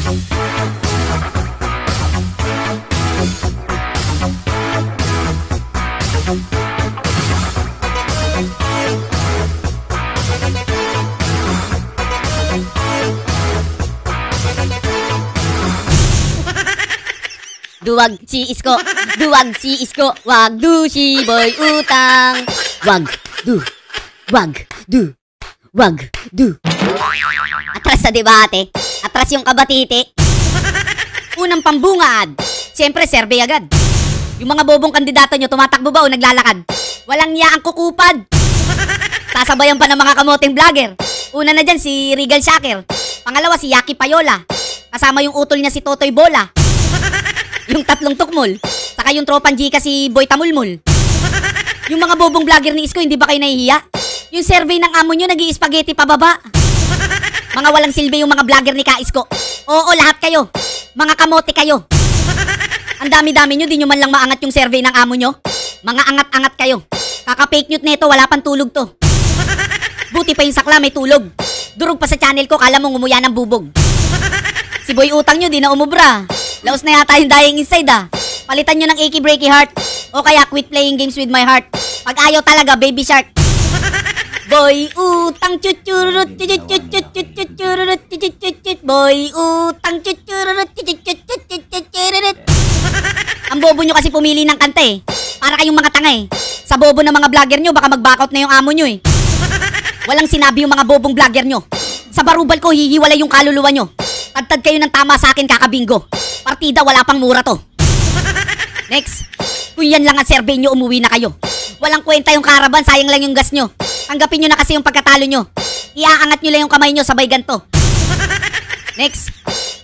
Duwag si Isko, duwag si Isko, wag du si boy utang. Wag du, wag du, wag du. Atras sa debate, atras yung kabatiti. Unang pambungad, siyempre survey agad. Yung mga bobong kandidato nyo, tumatakbo ba o naglalakad? Walang niya ang kukupad. Sasabayan pa ng mga kamoting vlogger. Una na dyan si Regal Shaker. Pangalawa si Yaki Payola. Kasama yung utol niya si Totoy Bola. Yung tatlong tukmol. Saka yung tropang Gika si Boy Tamulmul. Yung mga bobong vlogger ni Isko, hindi ba kayo nahihiya? Yung survey ng amo nyo, nag spaghetti pababa. Mga walang silbi yung mga vlogger ni Kaisko. Oo, lahat kayo. Mga kamote kayo. Ang dami-dami nyo, di nyo man lang maangat yung survey ng amo nyo. Mga angat-angat kayo. Kaka-fake news nito, wala pang tulog to. Buti pa yung sakla, may tulog. Durog pa sa channel ko, kala mo ngumuya ng bubog. Si Boy Utang nyo, di na umubra. Laos na yata yung dying inside ah. Palitan nyo ng achy breaky heart. O kaya quit playing games with my heart. Pag ayaw talaga, baby shark. Boy utang chuchurut chuchurut chuchurut Boy utang chuchurut chuchurut Ang bobo nyo kasi pumili ng kanta eh. Para kayong mga tanga eh. Sa bobo ng mga vlogger nyo, baka mag-backout na yung amo nyo eh. Walang sinabi yung mga bobong vlogger nyo. Sa barubal ko, hihiwalay yung kaluluwa nyo. Tagtad kayo ng tama sa akin kakabingo. Partida, wala pang mura to. Next. Kung yan lang ang survey nyo, umuwi na kayo. Walang kwenta yung caravan, sayang lang yung gas nyo. Tanggapin nyo na kasi yung pagkatalo nyo. Iaangat nyo lang yung kamay nyo sabay ganto. Next.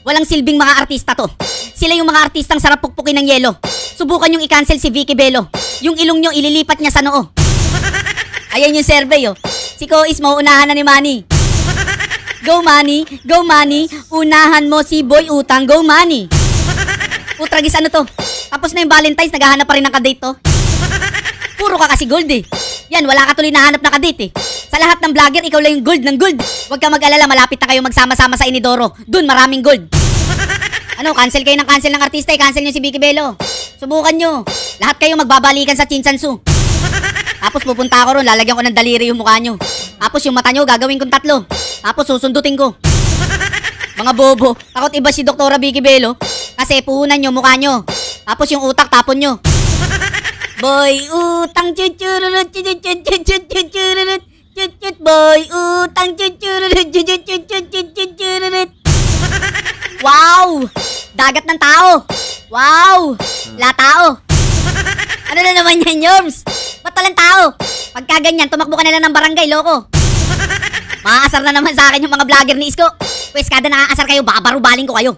Walang silbing mga artista to. Sila yung mga artistang sarap pukpukin ng yelo. Subukan yung i-cancel si Vicky Bello. Yung ilong nyo, ililipat niya sa noo. Ayan yung survey, oh. Si Kois, mauunahan na ni Manny. Go money, go money, unahan mo si Boy Utang, go money. Putragis ano to? Tapos na yung Valentine's, naghahanap pa rin ng kadate to. Puro ka kasi gold eh. Yan, wala ka tuloy nahanap na kadate eh. Sa lahat ng vlogger, ikaw lang yung gold ng gold. Huwag ka mag-alala, malapit na kayo magsama-sama sa Inidoro. Doon, maraming gold. Ano, cancel kayo ng cancel ng artista eh. Cancel nyo si Vicky Bello. Subukan nyo. Lahat kayo magbabalikan sa Chinsansu. Tapos pupunta ako ron, lalagyan ko ng daliri yung mukha nyo. Tapos yung mata nyo, gagawin kong tatlo. Tapos susundutin ko. Mga bobo, takot iba si Doktora Vicky Bello. Kasi puhunan nyo mukha nyo. Tapos yung utak, tapon nyo. Boy, utang chuchururut chuchururut chuchut boy, utang chuchururut chuchururut Wow! Dagat ng tao! Wow! La tao! Ano na naman yan, Yorbs? Ba't walang tao? Pagka ganyan, tumakbo ka na lang ng barangay, loko. Maaasar na naman sa akin yung mga vlogger ni Isko. Pwes kada nakaasar kayo, baka ko kayo.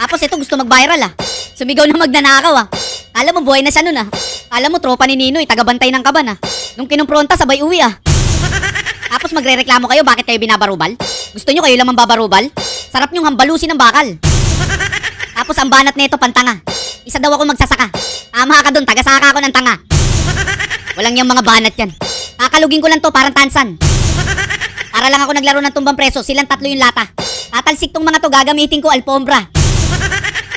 Tapos ito gusto mag-viral ah. Sumigaw na magnanakaw ah. Kala mo buhay na siya nun ah. Kala mo tropa ni Ninoy, tagabantay ng kaban ah. Nung kinumpronta, sabay uwi ah. Tapos magre-reklamo kayo, bakit kayo binabarubal? Gusto nyo kayo lamang babarubal? Sarap nyong hambalusin ng bakal. Tapos ang banat nito pantanga. Isa daw ako magsasaka. Tama ka dun, tagasaka ako ng tanga. Walang yung mga banat yan. Kakalugin ko lang to parang tansan. Para lang ako naglaro ng tumbang preso, silang tatlo yung lata. Tatalsik tong mga to, gagamitin ko alpombra.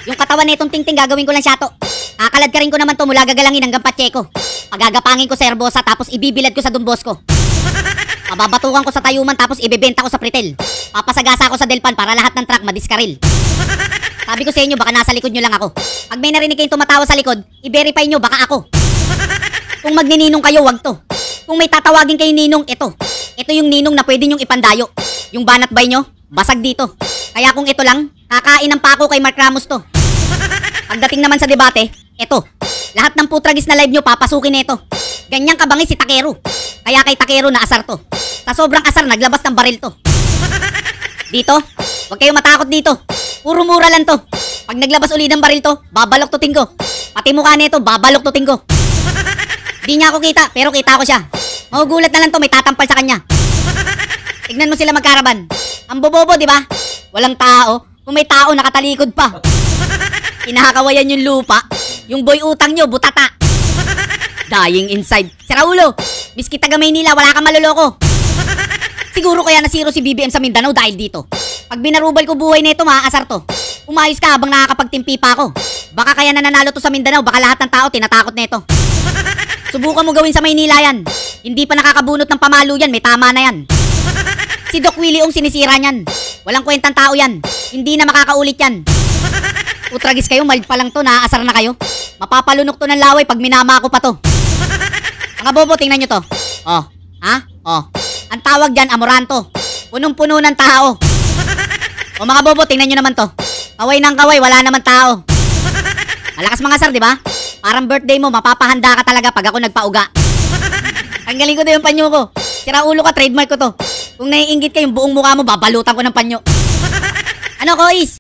Yung katawan nitong tingting gagawin ko lang syato. Kakalad ka rin ko naman to mula gagalangin hanggang patseko. Pagagapangin ko sa Herbosa tapos ibibilad ko sa Dumbos ko. Mababatukan ko sa tayuman tapos ibebenta ko sa Pritel. Papasagasa ko sa Delpan para lahat ng truck madiskaril. Sabi ko sa inyo, baka nasa likod nyo lang ako. Pag may narinig kayong tumatawa sa likod, i-verify nyo, baka ako. Kung magnininong kayo, wag to. Kung may tatawagin kayo ninong, ito. Ito yung ninong na pwede nyong ipandayo. Yung banat bay nyo, basag dito. Kaya kung ito lang, kakain ng pako kay Mark Ramos to. Pagdating naman sa debate, ito. Lahat ng putragis na live nyo, papasukin nito. Ganyang kabangis si Takero. Kaya kay Takero na asar to. Sa sobrang asar, naglabas ng baril to. Dito, huwag kayong matakot dito. Puro mura lang to. Pag naglabas uli ng baril to, babalok to tinggo. Pati mukha nito, babalok to tinggo. Di niya ako kita, pero kita ko siya. Magugulat na lang to, may tatampal sa kanya. Tignan mo sila magkaraban. Ang bobobo, di ba? Walang tao. Kung may tao, nakatalikod pa. Kinakawayan yung lupa. Yung boy utang nyo, butata. Dying inside. Si Raulo, miski taga Maynila, wala kang maluloko. Siguro kaya nasiro si BBM sa Mindanao dahil dito. Pag binarubal ko buhay nito, maaasar to. Umayos ka habang nakakapagtimpi pa ako. Baka kaya nananalo to sa Mindanao, baka lahat ng tao tinatakot nito. Subukan mo gawin sa Maynila yan. Hindi pa nakakabunot ng pamalo yan, may tama na yan. Si Doc Willie ang sinisira niyan. Walang kwentang tao yan. Hindi na makakaulit yan. Utragis kayo, mild pa lang to, naaasar na kayo. Mapapalunok to ng laway pag minama ko pa to. Mga bobo, tingnan nyo to. Oh, ha? Oh. Ang tawag dyan, amoranto. Punong-puno ng tao. O mga bobo, tingnan nyo naman to. Kaway ng kaway, wala naman tao. Malakas mga sar, di ba? Parang birthday mo, mapapahanda ka talaga pag ako nagpauga. Tanggalin ko to yung panyo ko. Sira ulo ka, trademark ko to. Kung naiingit ka yung buong mukha mo, babalutan ko ng panyo. Ano, Kois?